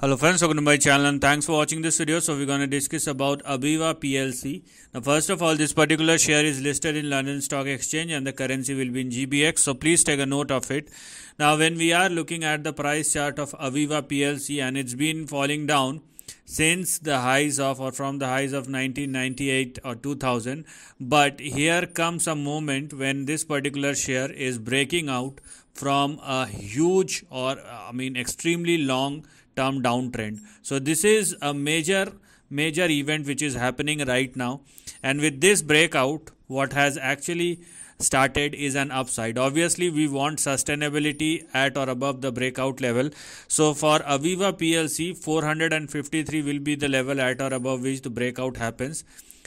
Hello friends, welcome to my channel and thanks for watching this video. So we're going to discuss about Aviva PLC. Now first of all, this particular share is listed in London Stock Exchange and the currency will be in GBX. So please take a note of it. Now when we are looking at the price chart of Aviva PLC and it's been falling down since the highs of or from the highs of 1998 or 2000 but here comes a moment when this particular share is breaking out from a huge or i mean extremely long term downtrend. So this is a major major event which is happening right now and with this breakout what has actually started is an upside. Obviously we want sustainability at or above the breakout level. So for aviva plc 453 will be the level at or above which the breakout happens.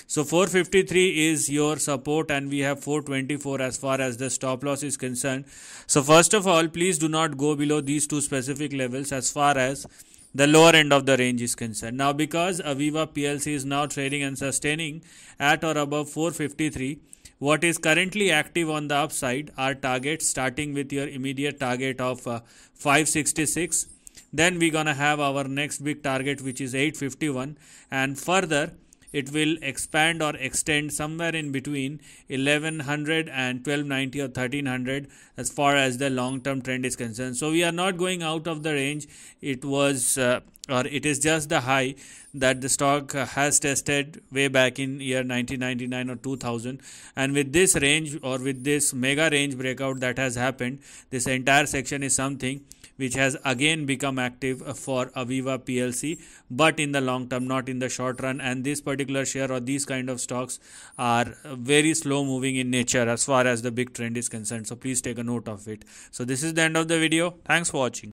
So 453 is your support and we have 424 as far as the stop loss is concerned. So first of all, please do not go below these two specific levels as far as the lower end of the range is concerned. Now because Aviva PLC is now trading and sustaining at or above 453, what is currently active on the upside are targets starting with your immediate target of uh, 566 then we're gonna have our next big target which is 851 and further it will expand or extend somewhere in between 1100 and 1290 or 1300 as far as the long term trend is concerned. So we are not going out of the range. It was uh, or it is just the high that the stock has tested way back in year 1999 or 2000 and with this range or with this mega range breakout that has happened this entire section is something which has again become active for Aviva PLC, but in the long term, not in the short run. And this particular share or these kind of stocks are very slow moving in nature as far as the big trend is concerned. So please take a note of it. So this is the end of the video. Thanks for watching.